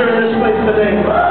pastor in this place today.